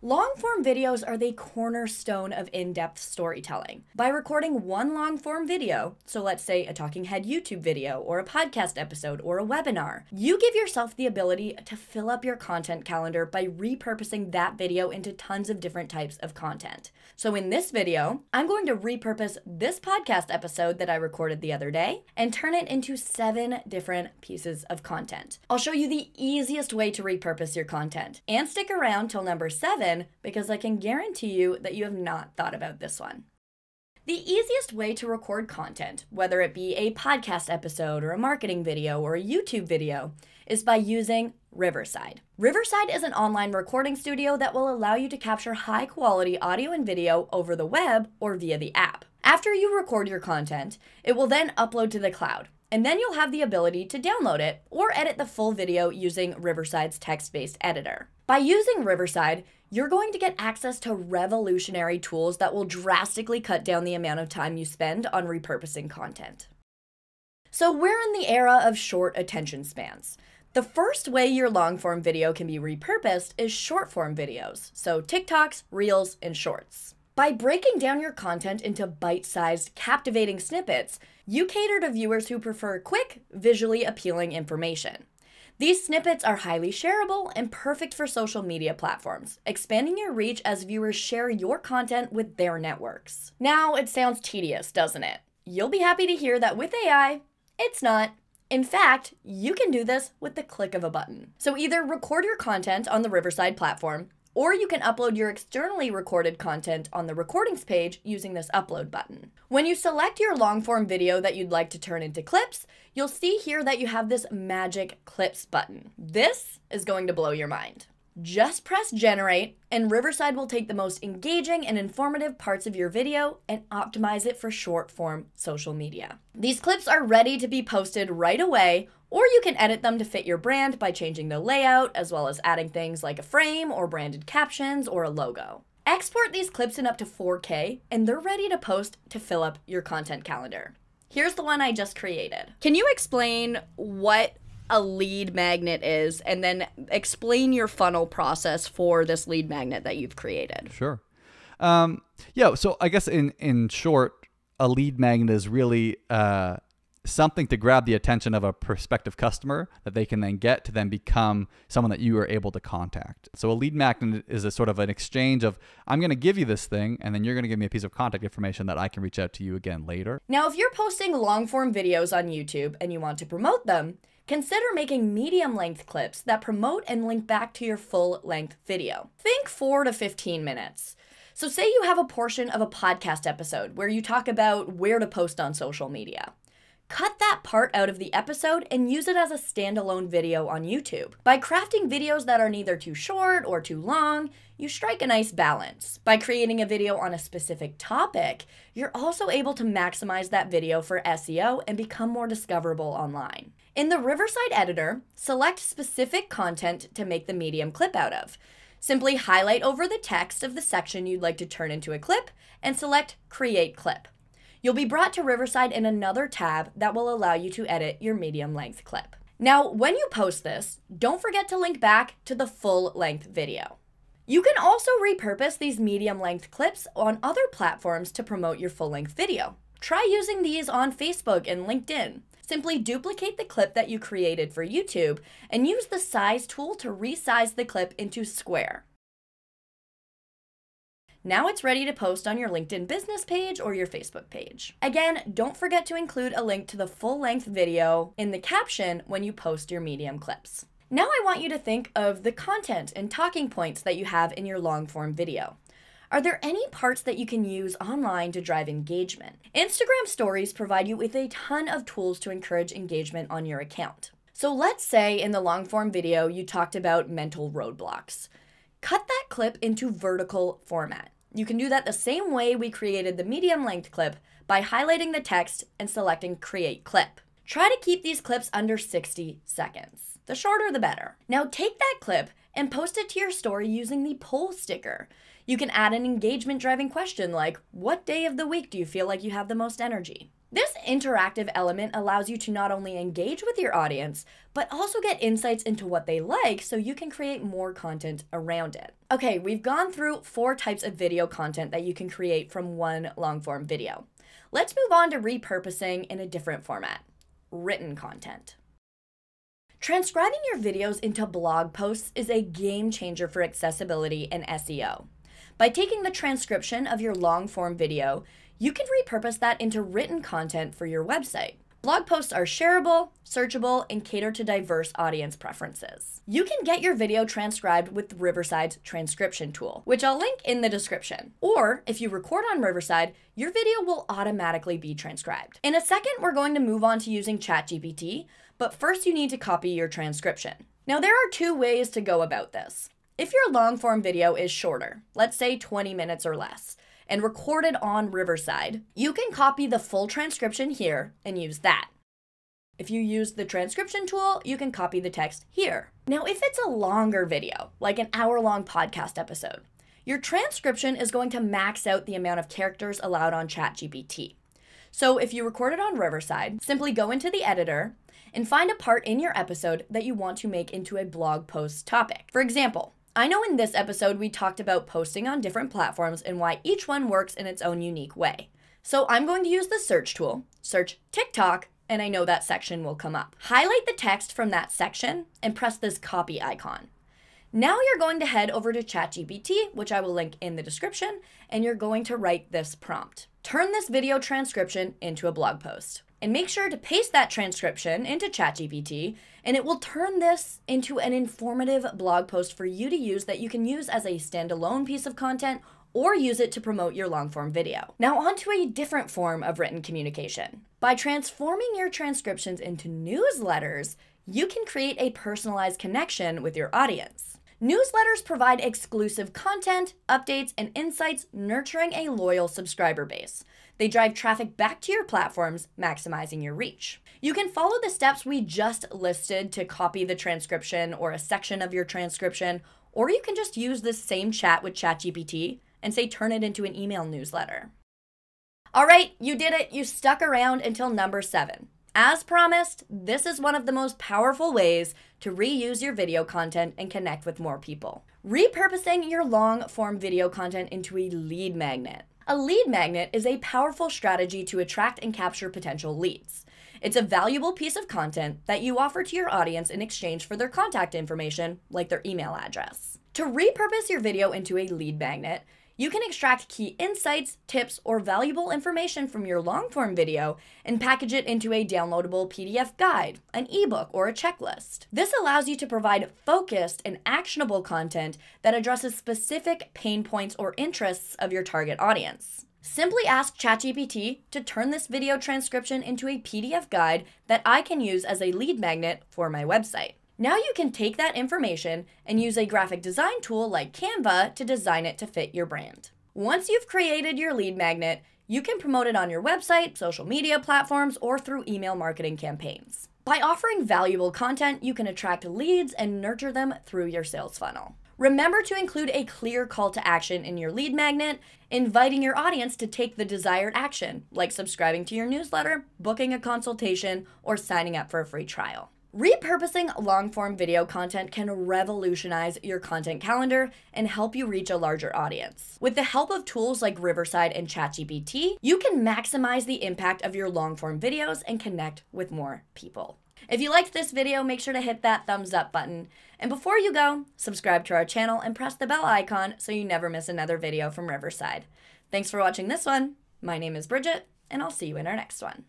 Long form videos are the cornerstone of in depth storytelling. By recording one long form video, so let's say a talking head YouTube video, or a podcast episode, or a webinar, you give yourself the ability to fill up your content calendar by repurposing that video into tons of different types of content. So in this video, I'm going to repurpose this podcast episode that I recorded the other day and turn it into seven different pieces of content. I'll show you the easiest way to repurpose your content. And stick around till number seven because I can guarantee you that you have not thought about this one. The easiest way to record content, whether it be a podcast episode or a marketing video or a YouTube video, is by using Riverside. Riverside is an online recording studio that will allow you to capture high quality audio and video over the web or via the app. After you record your content, it will then upload to the cloud, and then you'll have the ability to download it or edit the full video using Riverside's text based editor. By using Riverside, you're going to get access to revolutionary tools that will drastically cut down the amount of time you spend on repurposing content. So, we're in the era of short attention spans. The first way your long form video can be repurposed is short form videos, so TikToks, Reels, and Shorts. By breaking down your content into bite sized, captivating snippets, you cater to viewers who prefer quick, visually appealing information. These snippets are highly shareable and perfect for social media platforms, expanding your reach as viewers share your content with their networks. Now, it sounds tedious, doesn't it? You'll be happy to hear that with AI, it's not. In fact, you can do this with the click of a button. So either record your content on the Riverside platform, or you can upload your externally recorded content on the recordings page using this upload button. When you select your long form video that you'd like to turn into clips, you'll see here that you have this magic clips button. This is going to blow your mind. Just press generate, and Riverside will take the most engaging and informative parts of your video and optimize it for short form social media. These clips are ready to be posted right away or you can edit them to fit your brand by changing the layout, as well as adding things like a frame or branded captions or a logo. Export these clips in up to 4K, and they're ready to post to fill up your content calendar. Here's the one I just created. Can you explain what a lead magnet is and then explain your funnel process for this lead magnet that you've created? Sure. Um, yeah, so I guess in, in short, a lead magnet is really uh, something to grab the attention of a prospective customer that they can then get to then become someone that you are able to contact. So a lead magnet is a sort of an exchange of I'm going to give you this thing and then you're going to give me a piece of contact information that I can reach out to you again later. Now, if you're posting long form videos on YouTube and you want to promote them, consider making medium length clips that promote and link back to your full length video. Think 4 to 15 minutes. So, say you have a portion of a podcast episode where you talk about where to post on social media. Cut that part out of the episode and use it as a standalone video on YouTube. By crafting videos that are neither too short or too long, you strike a nice balance. By creating a video on a specific topic, you're also able to maximize that video for SEO and become more discoverable online. In the Riverside editor, select specific content to make the medium clip out of. Simply highlight over the text of the section you'd like to turn into a clip and select Create Clip. You'll be brought to Riverside in another tab that will allow you to edit your medium length clip. Now, when you post this, don't forget to link back to the full length video. You can also repurpose these medium length clips on other platforms to promote your full length video. Try using these on Facebook and LinkedIn. Simply duplicate the clip that you created for YouTube and use the size tool to resize the clip into square. Now it's ready to post on your LinkedIn business page or your Facebook page. Again, don't forget to include a link to the full length video in the caption when you post your Medium clips. Now I want you to think of the content and talking points that you have in your long form video. Are there any parts that you can use online to drive engagement? Instagram stories provide you with a ton of tools to encourage engagement on your account. So let's say in the long form video you talked about mental roadblocks. Cut that clip into vertical format. You can do that the same way we created the medium length clip by highlighting the text and selecting create clip. Try to keep these clips under 60 seconds. The shorter the better. Now take that clip and post it to your story using the poll sticker. You can add an engagement driving question like, What day of the week do you feel like you have the most energy? This interactive element allows you to not only engage with your audience, but also get insights into what they like so you can create more content around it. Okay, we've gone through four types of video content that you can create from one long form video. Let's move on to repurposing in a different format written content. Transcribing your videos into blog posts is a game changer for accessibility and SEO. By taking the transcription of your long form video, you can repurpose that into written content for your website. Blog posts are shareable, searchable, and cater to diverse audience preferences. You can get your video transcribed with Riverside's transcription tool, which I'll link in the description. Or if you record on Riverside, your video will automatically be transcribed. In a second, we're going to move on to using ChatGPT, but first you need to copy your transcription. Now, there are two ways to go about this. If your long form video is shorter, let's say 20 minutes or less, and recorded on Riverside, you can copy the full transcription here and use that. If you use the transcription tool, you can copy the text here. Now, if it's a longer video, like an hour long podcast episode, your transcription is going to max out the amount of characters allowed on ChatGPT. So if you record it on Riverside, simply go into the editor and find a part in your episode that you want to make into a blog post topic. For example, I know in this episode we talked about posting on different platforms and why each one works in its own unique way. So I'm going to use the search tool, search TikTok, and I know that section will come up. Highlight the text from that section and press this copy icon. Now you're going to head over to ChatGPT, which I will link in the description, and you're going to write this prompt. Turn this video transcription into a blog post and make sure to paste that transcription into ChatGPT, and it will turn this into an informative blog post for you to use that you can use as a standalone piece of content or use it to promote your long form video. Now, on to a different form of written communication. By transforming your transcriptions into newsletters, you can create a personalized connection with your audience. Newsletters provide exclusive content, updates, and insights, nurturing a loyal subscriber base. They drive traffic back to your platforms, maximizing your reach. You can follow the steps we just listed to copy the transcription or a section of your transcription, or you can just use this same chat with ChatGPT and say turn it into an email newsletter. All right, you did it. You stuck around until number seven. As promised, this is one of the most powerful ways to reuse your video content and connect with more people. Repurposing your long form video content into a lead magnet. A lead magnet is a powerful strategy to attract and capture potential leads. It's a valuable piece of content that you offer to your audience in exchange for their contact information, like their email address. To repurpose your video into a lead magnet, you can extract key insights, tips, or valuable information from your long form video and package it into a downloadable PDF guide, an ebook, or a checklist. This allows you to provide focused and actionable content that addresses specific pain points or interests of your target audience. Simply ask ChatGPT to turn this video transcription into a PDF guide that I can use as a lead magnet for my website. Now you can take that information and use a graphic design tool like Canva to design it to fit your brand. Once you've created your lead magnet, you can promote it on your website, social media platforms, or through email marketing campaigns. By offering valuable content, you can attract leads and nurture them through your sales funnel. Remember to include a clear call to action in your lead magnet, inviting your audience to take the desired action, like subscribing to your newsletter, booking a consultation, or signing up for a free trial. Repurposing long form video content can revolutionize your content calendar and help you reach a larger audience. With the help of tools like Riverside and ChatGPT, you can maximize the impact of your long form videos and connect with more people. If you liked this video, make sure to hit that thumbs up button. And before you go, subscribe to our channel and press the bell icon so you never miss another video from Riverside. Thanks for watching this one. My name is Bridget, and I'll see you in our next one.